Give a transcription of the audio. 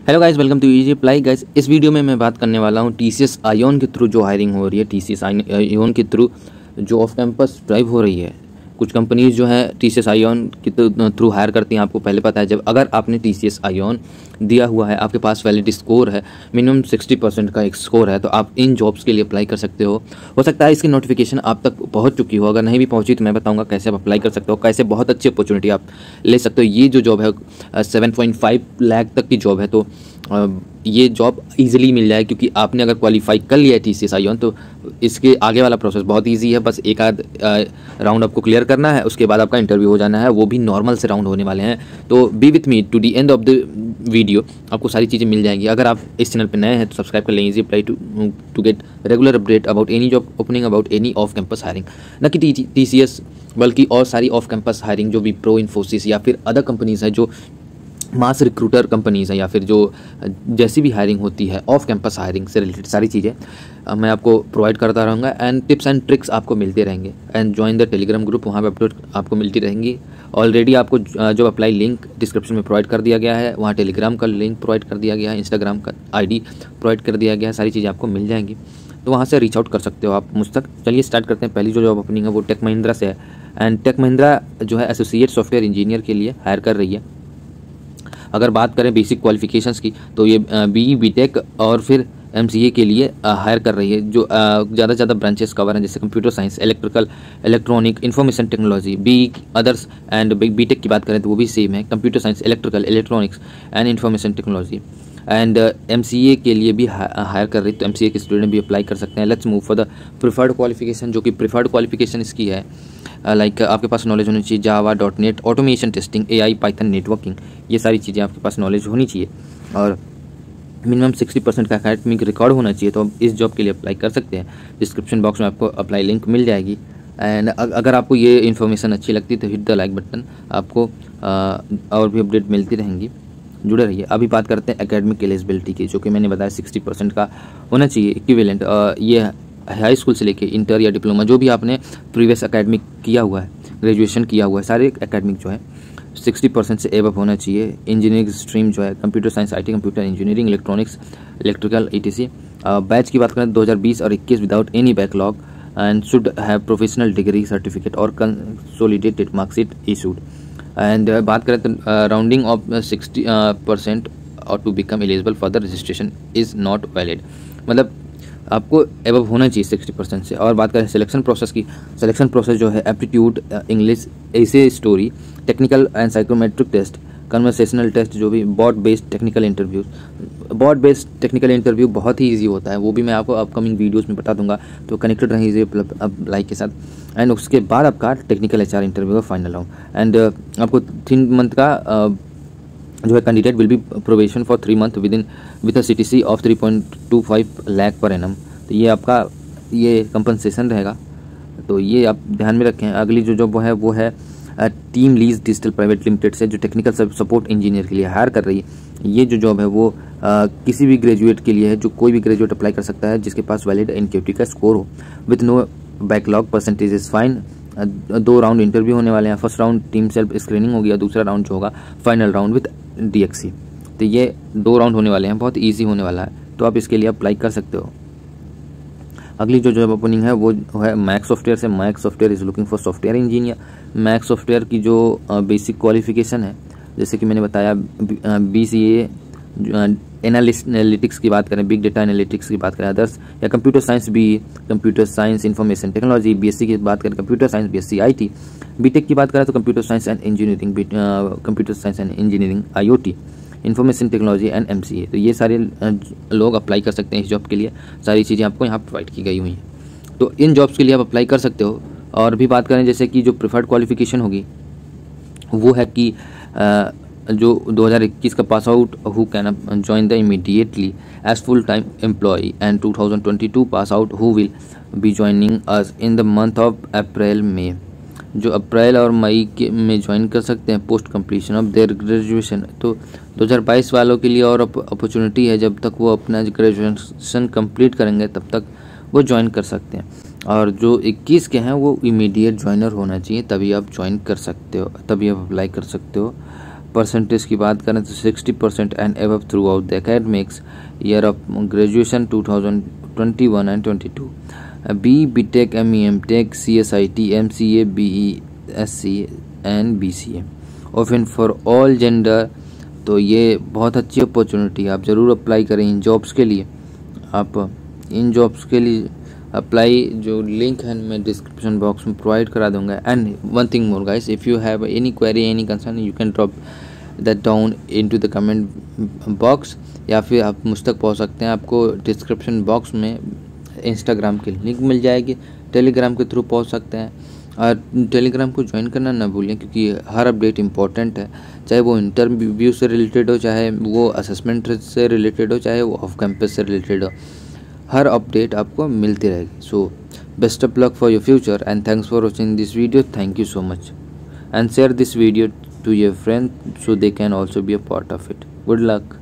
Hello guys welcome to easy apply guys इस video में मैं बात करने वाला हूँ टी सी एस आयोन के थ्रू जो हायरिंग हो रही है टी सी एस आयोन के थ्रू जो ऑफ़ कैंपस ड्राइव हो रही है। कुछ कंपनीज़ जो है टी सी एस आयोन के थ्रू हायर करती हैं, आपको पहले पता है, जब अगर आपने टी सी एस आयोन दिया हुआ है, आपके पास वैलिड स्कोर है मिनिमम सिक्सटी परसेंट का एक स्कोर है तो आप इन जॉब्स के लिए अप्लाई कर सकते हो। हो सकता है इसकी नोटिफिकेशन आप तक पहुँच चुकी हो, अगर नहीं भी पहुँची तो मैं बताऊँगा कैसे आप अप्लाई कर सकते हो, कैसे बहुत अच्छी अपॉर्चुनिटी आप ले सकते हो। ये जो जॉब है सेवन पॉइंट फाइव लाख तक की जॉब है तो ये जॉब इजीली मिल जाए क्योंकि आपने अगर क्वालिफाई कर लिया है टी सी एस तो इसके आगे वाला प्रोसेस बहुत इजी है। बस एक आध राउंड आपको क्लियर करना है, उसके बाद आपका इंटरव्यू हो जाना है। वो भी नॉर्मल से राउंड होने वाले हैं। तो be with me to the end of the video आपको सारी चीज़ें मिल जाएँगी। अगर आप इस चैनल पर नए हैं तो सब्सक्राइब कर लें। Easy apply to to get regular update about any job opening about any off campus hiring न कि टी सी एस बल्कि और सारी ऑफ़ कैंपस हायरिंग जो भी प्रो इन्फोसिस या फिर अदर कंपनीज़ हैं, जो मास रिक्रूटर कंपनीज़ हैं या फिर जो, जैसी भी हायरिंग होती है ऑफ़ कैंपस हायरिंग से रिलेटेड सारी चीज़ें मैं आपको प्रोवाइड करता रहूँगा एंड टिप्स एंड ट्रिक्स आपको मिलते रहेंगे। And join the Telegram group वहाँ पे अपडेट आपको मिलती रहेंगी। ऑलरेडी आपको जो अप्लाई लिंक डिस्क्रिप्शन में प्रोवाइड कर दिया गया है, वहाँ टेलीग्राम का लिंक प्रोवाइड कर दिया गया है इंस्टाग्राम का आईडी प्रोवाइड कर दिया गया है, सारी चीज़ें आपको मिल जाएँगी। तो वहाँ से रीच आउट कर सकते हो आप मुझ तक। चलिए स्टार्ट करते हैं। पहली जो जॉब ओपनिंग है वो टेक महिंद्रा से है। एंड टेक महिंद्रा जो है एसोसिएट सॉफ्टवेयर इंजीनियर के लिए हायर कर रही है। अगर बात करें बेसिक क्वालिफिकेशंस की तो ये बी बी टेक और फिर एमसीए के लिए हायर कर रही है, जो ज़्यादा ज़्यादा ब्रांचेस कवर हैं, जैसे computer science electrical electronic information technology B others and B tech की बात करें तो वो भी सेम है computer science electrical electronics and information technology and M C A के लिए भी हायर कर रही तो एम सी ए के स्टूडेंट भी अप्लाई कर सकते हैं। Let's move for the preferred qualification जो कि प्रिफर्ड क्वालिफिकेशन इसकी है। लाइक uh, like, आपके पास नॉलेज होनी चाहिए Java dot net automation testing A I Python networking ये सारी चीज़ें आपके पास नॉलेज होनी चाहिए। और मिनिमम सिक्सटी परसेंट का अकेडमिक रिकॉर्ड होना चाहिए तो आप इस जॉब के लिए अप्लाई कर सकते हैं। डिस्क्रिप्शन बॉक्स में आपको अप्लाई लिंक मिल जाएगी। एंड अगर आपको ये इन्फॉर्मेशन अच्छी लगती है तो हिट द लाइक बटन आपको uh, और भी अपडेट मिलती रहेंगी। जुड़े रहिए। अभी बात करते हैं एकेडमिक एलिजिबिलिटी की, जो कि मैंने बताया सिक्सटी परसेंट का होना चाहिए इक्विवेलेंट ये हाई स्कूल से लेके इंटर या डिप्लोमा जो भी आपने प्रीवियस एकेडमिक किया हुआ है ग्रेजुएशन किया हुआ है, सारे एकेडमिक जो है सिक्सटी परसेंट से एवअप होना चाहिए। इंजीनियरिंग स्ट्रीम जो है computer science IT computer engineering electronics electrical ETC batch की बात करें 2020 और 21 without any backlog and should have professional degree certificate और कंसोलिडेटेड मार्कशीट इशूड एंड बात करें तो राउंडिंग ऑफ़ सिक्सटी परसेंट और to become eligible for the registration is not valid मतलब आपको एबव होना चाहिए सिक्सटी परसेंट से। और बात करें सिलेक्शन प्रोसेस की सिलेक्शन प्रोसेस जो है aptitude English essay story technical and psychometric test conversational test जो भी bot based technical interview bot based technical interview बहुत ही ईजी होता है वो भी मैं आपको अपकमिंग वीडियोज़ में बता दूँगा तो कनेक्टेड रहें अब लाइक के साथ। एंड उसके बाद आपका टेक्निकल एचआर इंटरव्यू का फाइनल राउंड एंड आपको तीन मंथ का uh, जो है candidate will be probation for three month within with a C T C of three point two five lakh per annum तो ये आपका ये कंपनसेशन रहेगा। तो ये आप ध्यान में रखें अगली जो जॉब है वो है TeamLease digital private limited से जो टेक्निकल सपोर्ट इंजीनियर के लिए हायर कर रही है ये जो जॉब है वो आ, किसी भी ग्रेजुएट के लिए है जो कोई भी ग्रेजुएट अप्लाई कर सकता है जिसके पास वैलिड इनक्यूटी का स्कोर हो। With no backlog percentage is fine. दो राउंड इंटरव्यू होने वाले हैं। First round team self screening होगी दूसरा राउंड जो होगा फाइनल राउंड विथ डी तो ये दो राउंड होने वाले हैं बहुत ईजी होने वाला है। तो आप इसके लिए अप्लाई कर सकते हो। अगली जो जॉब ओपनिंग है, वो है मैक सॉफ्टवेयर से। Mac software is looking for software engineer Mac software की जो बेसिक क्वालिफिकेशन है, जैसे कि मैंने बताया बी सी ए एनालिटिक्स की बात करें बिग डेटा एनालिटिक्स की बात करें अदर्स या कंप्यूटर साइंस भी computer science information technology BSc की बात करें computer science BSc IT BTech की बात करें तो computer science and engineering computer science and engineering IoT information technology and MCA तो ये सारे लोग अप्लाई कर सकते हैं इस जॉब के लिए। सारी चीज़ें आपको यहाँ प्रोवाइड की गई हुई हैं। तो इन जॉब्स के लिए आप अप्लाई कर सकते हो। और भी बात करें, जैसे कि जो प्रिफर्ड क्वालिफिकेशन होगी, वो है कि जो 2021 का pass out who can join the immediately as full time employ and 2022 pass out who will be joining us in the month of April में जो अप्रैल और मई के में ज्वाइन कर सकते हैं post completion of their graduation तो 2022 वालों के लिए और अपॉर्चुनिटी है जब तक वो अपना ग्रेजुएशन कंप्लीट करेंगे तब तक वो ज्वाइन कर सकते हैं। और जो 21 के हैं वो इमीडिएट ज्वाइनर होना चाहिए, तभी आप ज्वाइन कर सकते हो, तभी आप अप्लाई कर सकते हो। परसेंटेज की बात करें तो सिक्सटी परसेंट एंड एव throughout the academics year of graduation two thousand twenty one and twenty two B B tech M E M tech C S I T M C A B E S C and B C A open for all gender तो ये बहुत अच्छी opportunity है। आप ज़रूर apply करें इन jobs के लिए। आप इन जॉब्स के लिए अप्लाई जो लिंक है, मैं डिस्क्रिप्शन बॉक्स में प्रोवाइड करा दूँगा। And one thing more guys if you have any query any concern you can drop that down into the comment box या फिर आप मुझ तक पहुँच सकते हैं। आपको डिस्क्रिप्शन बॉक्स में इंस्टाग्राम की लिंक मिल जाएगी। टेलीग्राम के थ्रू पहुँच सकते हैं। और टेलीग्राम को ज्वाइन करना ना भूलें, क्योंकि हर अपडेट इंपॉर्टेंट है। चाहे वो इंटरव्यू से रिलेटेड हो, चाहे वो असेसमेंट से रिलेटेड हो, चाहे वो ऑफ़ कैंपस से रिलेटेड हो, हर अपडेट आपको मिलती रहेगी। So best of luck for your future and thanks for watching this video thank you so much and share this video to your friend so they can also be a part of it good luck